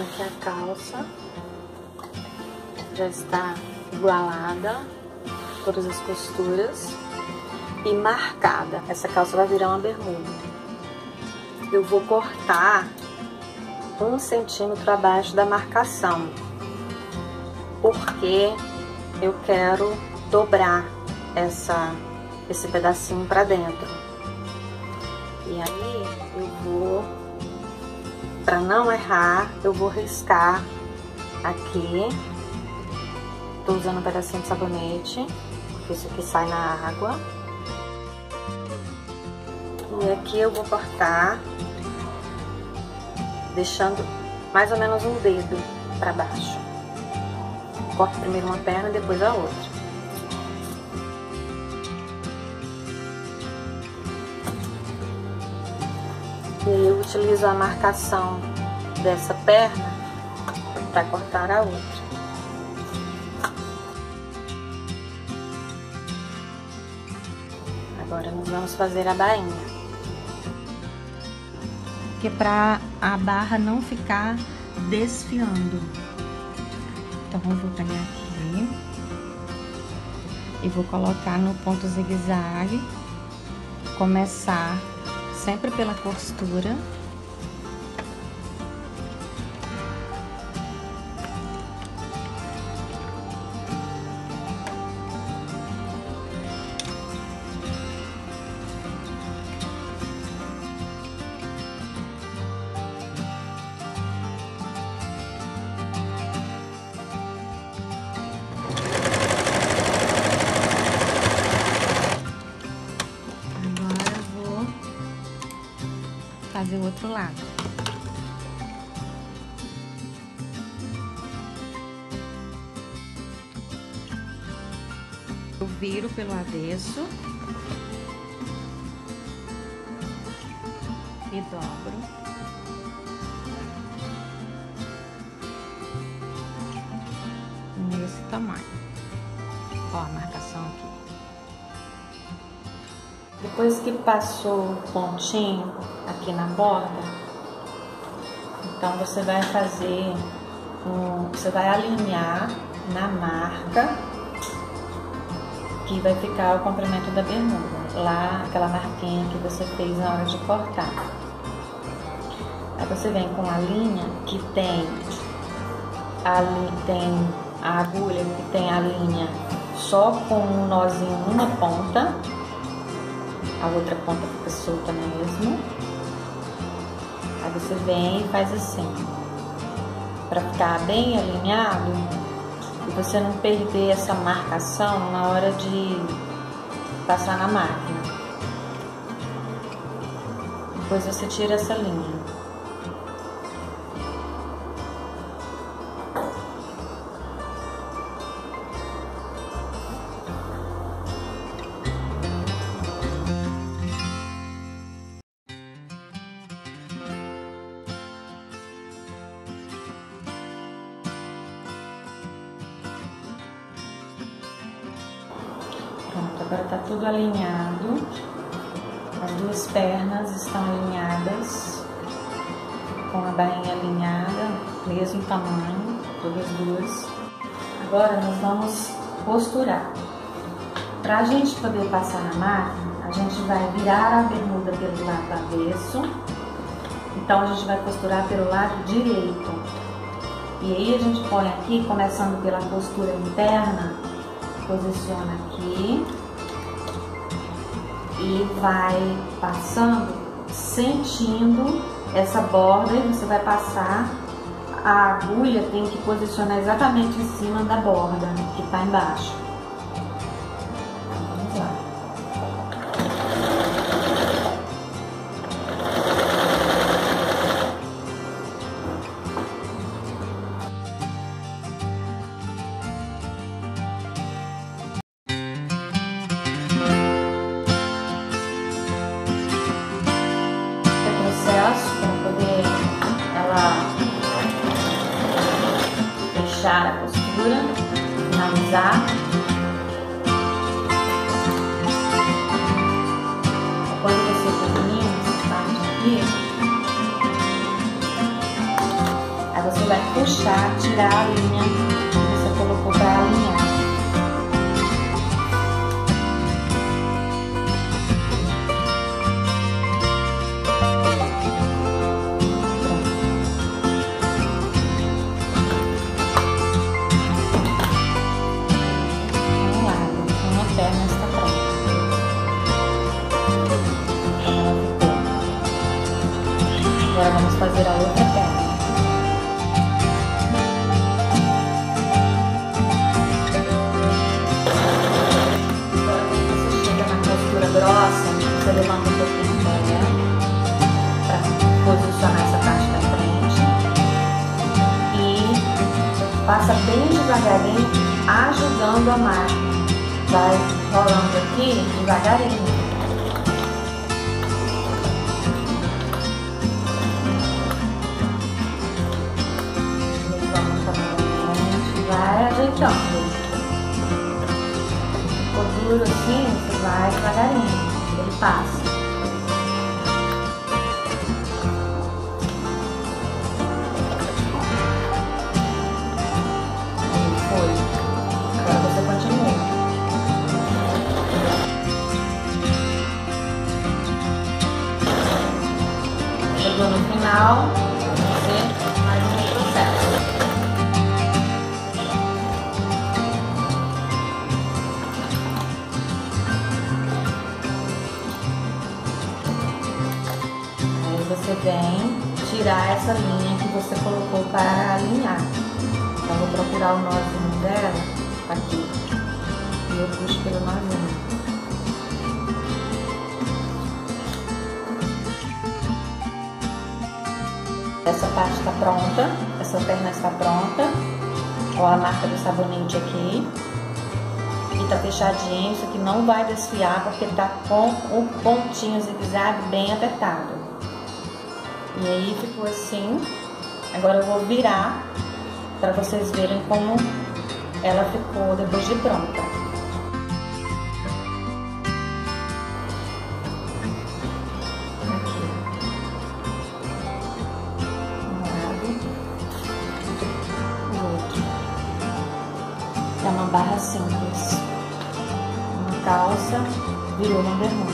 Aqui a calça já está igualada, todas as costuras e marcada. Essa calça vai virar uma bermuda. Eu vou cortar um centímetro abaixo da marcação, porque eu quero dobrar essa, esse pedacinho para dentro. E aí eu vou, para não errar, eu vou riscar aqui. Tô usando um pedacinho de sabonete, porque isso aqui sai na água. E aqui eu vou cortar, deixando mais ou menos um dedo para baixo. Corto primeiro uma perna, depois a outra. Utilizo a marcação dessa perna para cortar a outra. Agora nós vamos fazer a bainha. Que é para a barra não ficar desfiando. Então eu vou pegar aqui e vou colocar no ponto zigue-zague, começar sempre pela costura. Fazer o outro lado. Eu viro pelo avesso e dobro. Nesse tamanho. Ó a marcação aqui. Depois que passou o pontinho aqui na borda, então você vai fazer um, você vai alinhar na marca que vai ficar o comprimento da bermuda, lá aquela marquinha que você fez na hora de cortar. Aí você vem com a linha que tem a, tem a agulha que tem a linha só com um nozinho numa ponta a outra ponta fica solta mesmo. Você vem e faz assim, para ficar bem alinhado e você não perder essa marcação na hora de passar na máquina. Depois você tira essa linha. Agora tá tudo alinhado. As duas pernas estão alinhadas, com a bainha alinhada, mesmo tamanho, todas duas. Agora nós vamos costurar. Para a gente poder passar na máquina, a gente vai virar a bermuda pelo lado avesso. Então a gente vai costurar pelo lado direito. E aí a gente põe aqui, começando pela costura interna, posiciona aqui e vai passando, sentindo essa borda e você vai passar, a agulha tem que posicionar exatamente em cima da borda que está embaixo. finalizar. Quando você termina essa parte aqui, aí você vai puxar, tirar a linha que você colocou para alinhar. Grossa, você levanta um pouquinho a para posicionar essa parte da frente e passa bem devagarinho, ajudando a máquina. Vai rolando aqui devagarinho. ajeitando. Ficou duro assim, você vai devagarinho, ele passa. Chegou no final, você vem tirar essa linha que você colocou para alinhar. Então, vou procurar o nozinho dela aqui. E eu puxo pelo nozinho. Essa parte está pronta, essa perna está pronta. Ó a marca do sabonete aqui. E tá fechadinho, isso aqui não vai desfiar porque tá com o pontinho zigue-zague bem apertado. E aí ficou assim. Agora eu vou virar para vocês verem como ela ficou depois de pronta. Aqui. Um lado. O outro. É uma barra simples. Uma calça virou uma bermuda.